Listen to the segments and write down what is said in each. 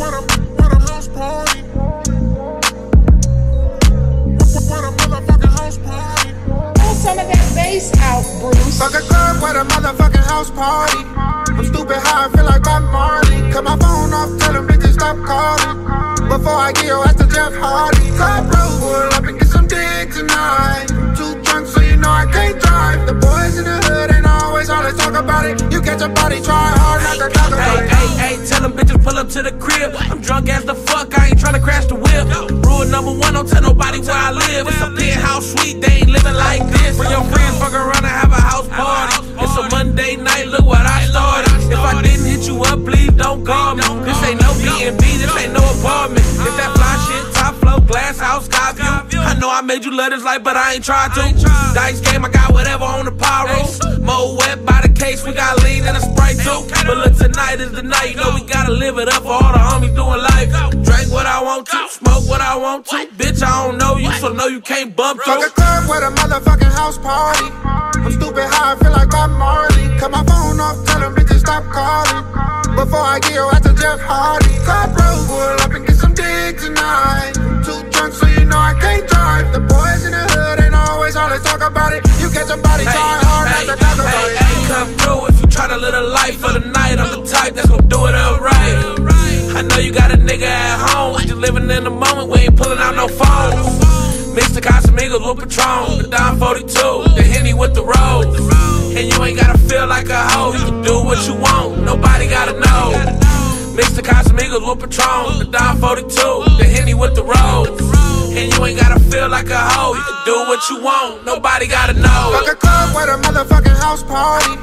What a, what a house party. What a motherfucking house party. Pull some of that bass out, Bruce. Fuck a club a motherfucking house party. I'm stupid high, I feel like Bob Marley. Cut my phone off, tell them bitches stop calling. Before I get your ass to Jeff Hardy. Club Road, pull up and get some dick tonight. Too drunk, so you know I can't drive. The boys in the hood ain't always all they talk about it. You catch a body, try up to the crib. I'm drunk as the fuck, I ain't tryna crash the whip. Rule number one, don't tell nobody where I live. It's a penthouse suite, they ain't living like this. Bring your friends, fuck around and have a house party. It's a Monday night, look what I started. If I didn't hit you up, please don't call me. This ain't no B&B, this ain't no apartment. It's that fly shit, top flow, glass house, sky view. I know I made you love this life, but I ain't tried to. Dice game, I got whatever on the pyro. Moët by the case, we got lean is the night, you know we gotta live it up for all the homies doing life. Drink what I want to, smoke what I want to. Bitch, I don't know you, so no, you can't bump Fuck a to. club with a motherfucking house party. I'm stupid high, I feel like Bob Marley. Cut my phone off, tell them bitches stop calling. Before I get your ass to Jeff Hardy. Club Road, pull up and get some dick tonight. Too drunk, so you know I can't drive. The boys in the hood ain't always all they talk about it. You catch a body, try hard hey, to talk about hey, hey, come through if you tryna live a life for the night. I'm the type that's gonna do it upright. I know you got a nigga at home, we just living in the moment, we ain't pulling out no phones. Mix the Casamigos with Patron, the Don 42, the Henny with the Rose. And you ain't gotta feel like a hoe, you can do what you want, nobody gotta know. Mix the Casamigos with Patron, the Don 42, the Henny with the Rose. And you ain't gotta feel like a hoe, you can do what you want, nobody gotta know. Fuck a club with a motherfucking house party.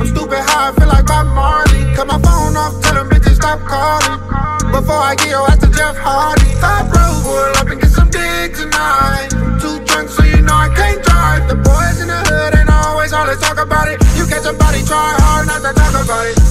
I'm stupid high, I feel like Bob Marley. Cut my phone off, tell them bitches stop calling. Before I get your ass to Jeff Hardy. Club Road, pull up and get some dick tonight. Too drunk, so you know I can't drive. The boys in the hood ain't always all they talk about it. You catch a body, try hard not to talk about it.